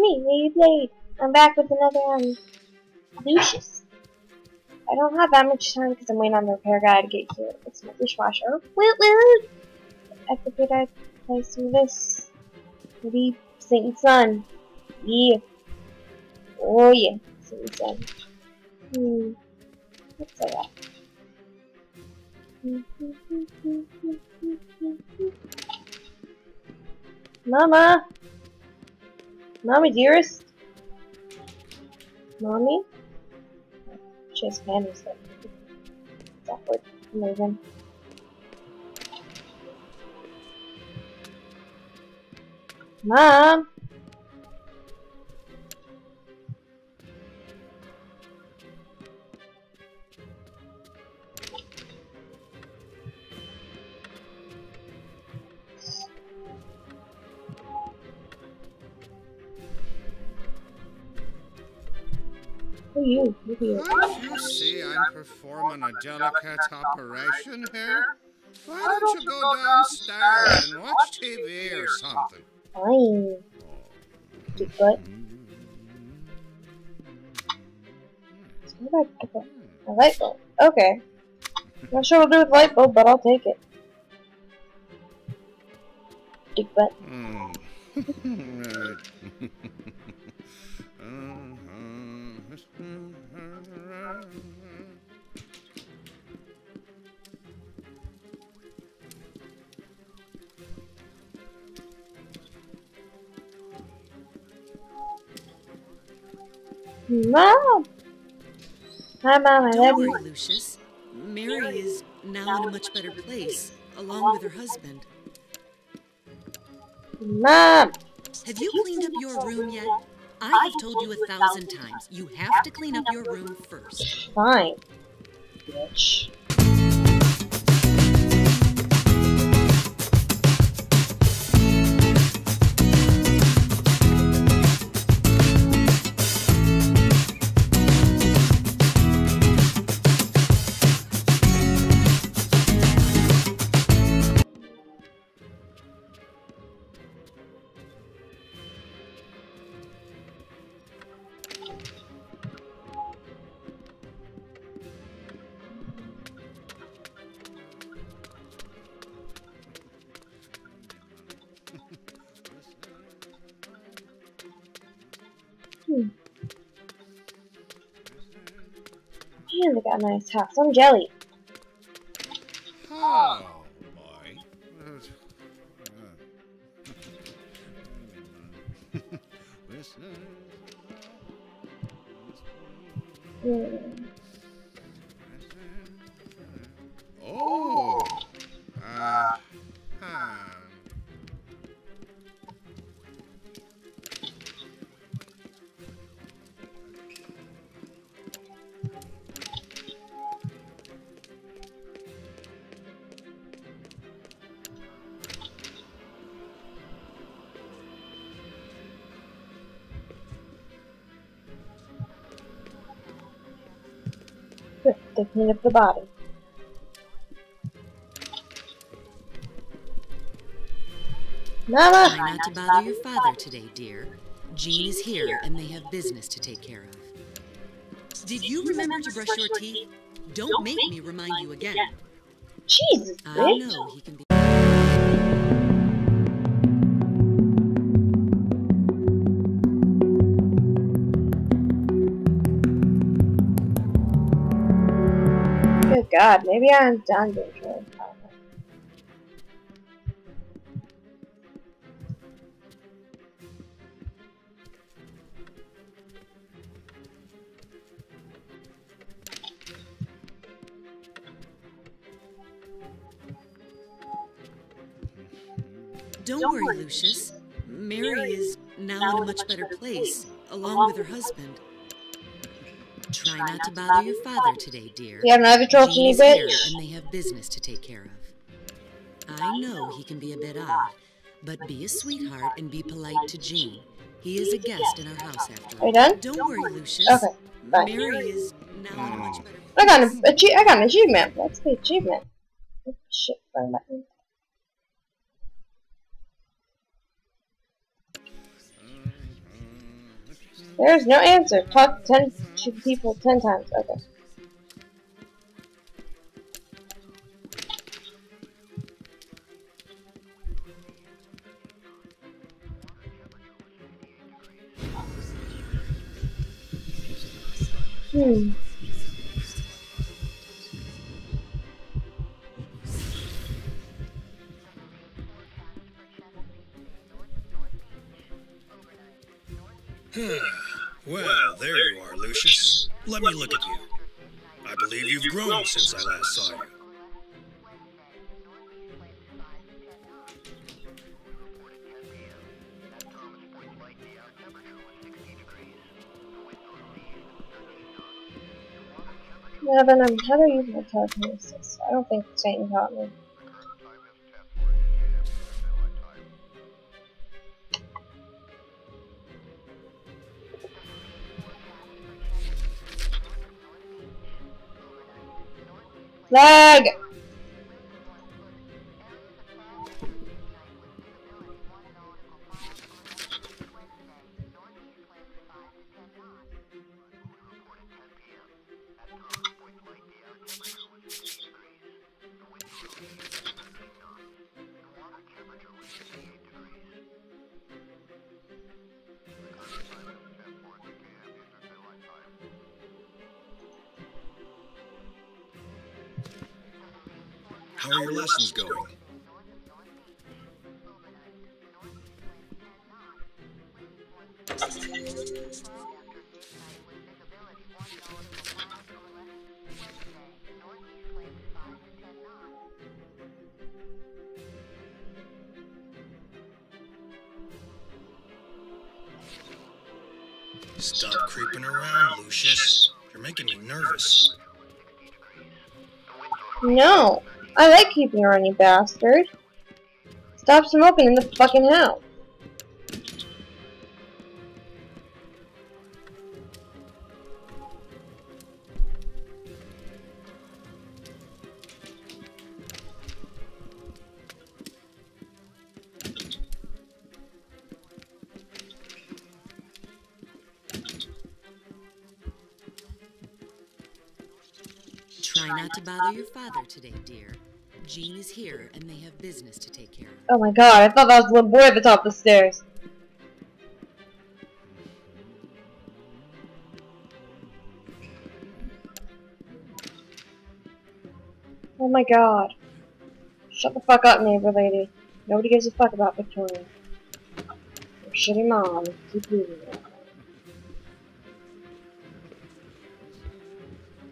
me, Lady Blade. I'm back with another, um, Lucius. I don't have that much time because I'm waiting on the repair guy to get here. It's my dishwasher. Woot woot! I figured I'd play some of this. Maybe Saint Sun. Yeah. Oh yeah, Saint Sun. Hmm. Let's say that. Mama! Mommy, dearest? Mommy? Has panties though. It's awkward. Amazing. Mom! Are you? Who are you? Can't you see I'm performing a delicate operation here? Why don't you go downstairs and watch TV or something? Fine. Big butt. What did I get? A light bulb. Okay. Not sure what to do with light bulb, but I'll take it. Big hmm. butt. Right. Mom! Hi, Mom. I love Don't you. worry, Lucius. Mary is now in a much better place, along with her husband. Mom! Have you cleaned up your room yet? I have told you a thousand times. You have to clean up your room first. Fine. Bitch. Man, they got a nice house. I'm jelly. Oh, boy. Hmm. Clean up the body. Mama! Try not to bother your father today, dear. Gene is here, and they have business to take care of. Did you remember to brush your teeth? Don't make me remind you again. Jesus, I know he can be. God, maybe I'm done really proud. Don't worry, Lucius. Mary is now in a much better place, along with her husband. Try not to bother your father today, dear. You have another trophy, Gene is here, bitch? and they have business to take care of. I know he can be a bit odd, but be a sweetheart and be polite to Gene. He is a guest in our house after all. Are you done? Don't worry, Lucius. Okay, bye. Mary is now much mm. better I got an I got an achievement. That's the achievement. Oh, shit, wrong button. There's no answer. Talk ten to people ten times. Okay. Hmm. Let me look at you. I believe you've grown since I last saw you. Yeah, then I'm how do I use my telekinesis? I don't think Satan taught me. Lag! How are your lessons going? Stop creeping around, Lucius. You're making me nervous. No! I like keeping her on you bastard. Stop smoking in the fucking house. Try not to bother your father today, dear. Gene is here, and they have business to take care of. Oh my god, I thought that was the little boy at the top of the stairs. Oh my god. Shut the fuck up, neighbor lady. Nobody gives a fuck about Victoria. Your shitty mom. Keep me.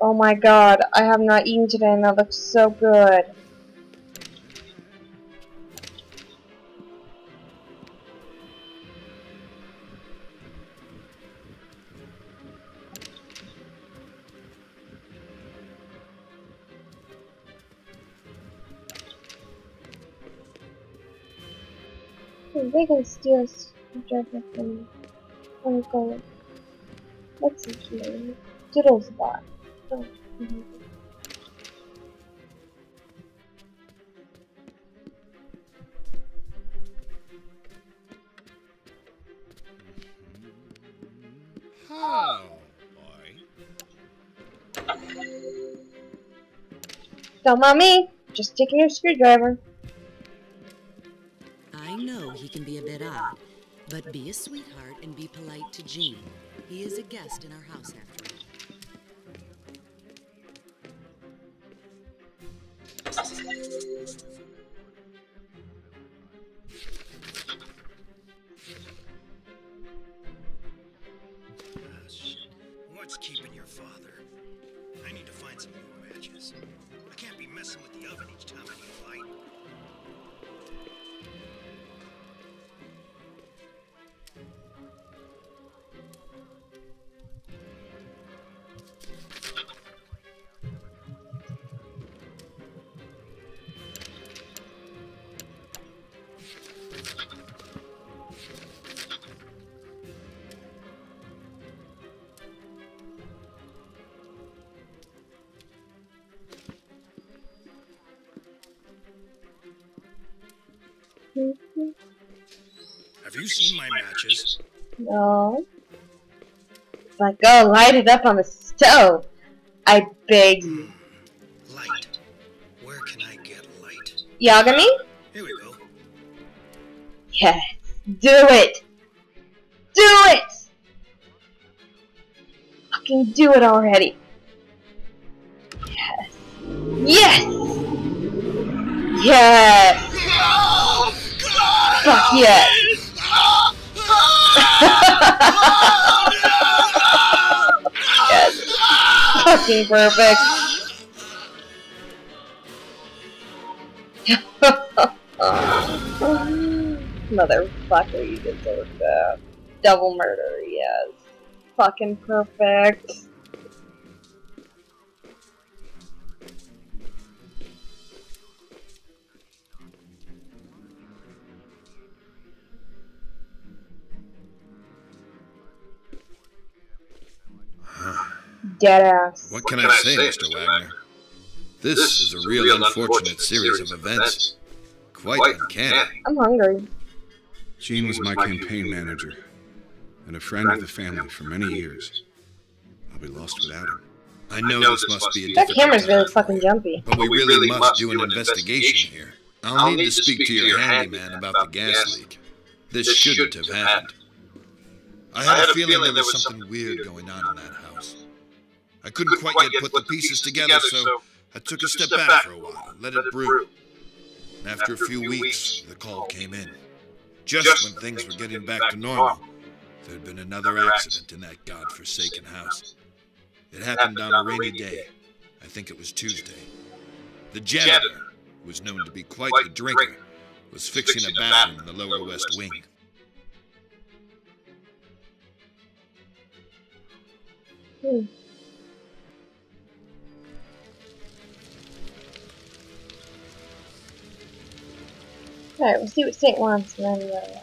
Oh my god, I have not eaten today and that looks so good. They can steal a screwdriver from oh, god. Let's see here. Diddles bot. Oh, mm-hmm. boy. Don't mind me. Just taking your screwdriver. Can be a bit odd, but be a sweetheart and be polite to Gene. He is a guest in our house after all. Uh, what's keeping your father? I need to find some new matches. I can't be messing with the oven each time I need a light. Have you seen my matches? No. But go oh, light it up on the stove. I beg you. Hmm. Light. Where can I get light? Yagami? Here we go. Yes. Do it! Do it! Fucking do it already. Yes. Yes! Yes! Fuck yes! Yes. Fucking perfect. Motherfucker, you deserve that. Double murder, yes. Fucking perfect. Deadass. What can I say, Mr. Wagner? This is a real unfortunate series of events. Quite uncanny. I'm hungry. Gene was my campaign manager and a friend of the family for many years. I'll be lost without him. I know this must be a That camera's really fucking jumpy. but we really must do an investigation here. I'll need to speak to your handyman about the gas leak. This shouldn't have happened. I had a feeling there was something weird going on in that house. I couldn't quite yet put the pieces together, so I took a step back for a while, let it brew. And after a few weeks, the call came in. Just when things were getting back to normal, there'd been another accident in that god-forsaken house. It happened on a rainy day. I think it was Tuesday. The janitor, who was known to be quite the drinker, was fixing a bathroom in the lower west wing. Hmm. Alright, we'll see what Saint wants and then we'll uh,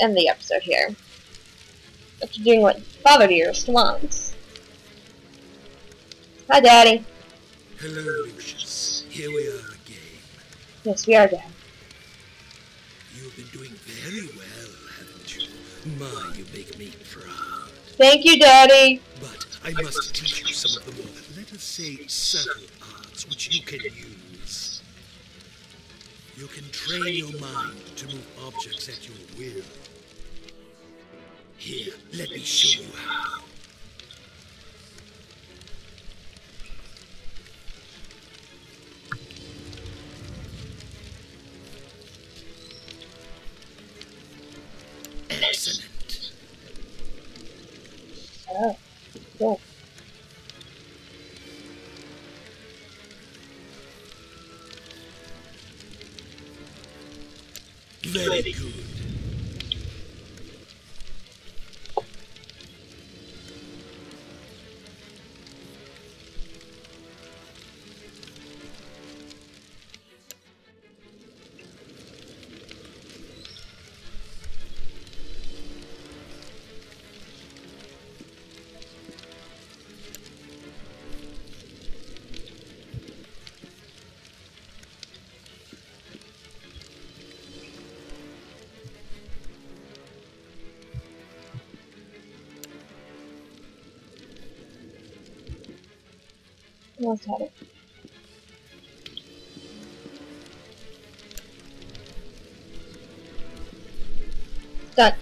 end the episode here. After doing what Father Dearest wants. Hi, Daddy. Hello, Lucius. Here we are again. Yes, we are Dad. You've been doing very well, haven't you? My, you make me proud. Thank you, Daddy. But I must teach you some of the more, let us say, subtle arts which you can use. You can train your mind to move objects at your will. Here, let me show you how. Very Almost had it. Done.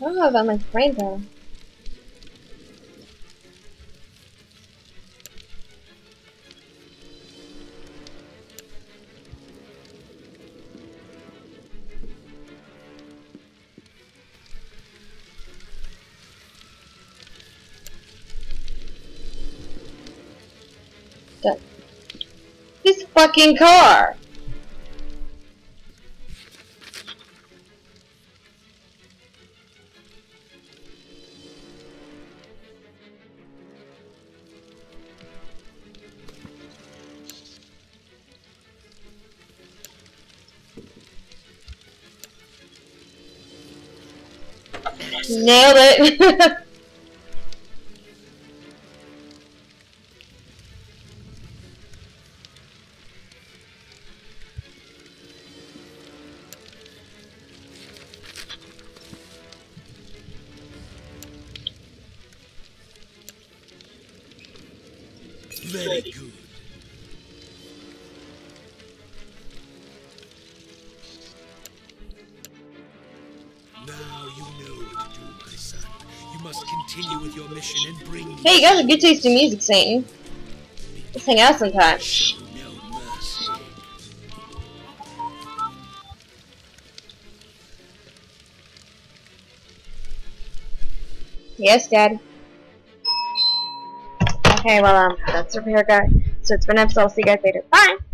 I don't know about my brain power. Done. This fucking car! Nailed it! must continue with your mission and bring Hey, you guys have a good taste in music, Satan. Let's hang out sometime. Yes, Dad. Okay, well, um, that's repair guy. So it's been episode. I'll see you guys later. Bye!